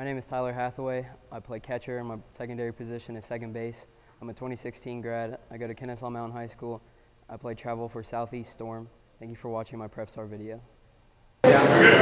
My name is Tyler Hathaway. I play catcher, in my secondary position is second base. I'm a 2016 grad. I go to Kennesaw Mountain High School. I play travel for Southeast Storm. Thank you for watching my PrepStar video. Yeah.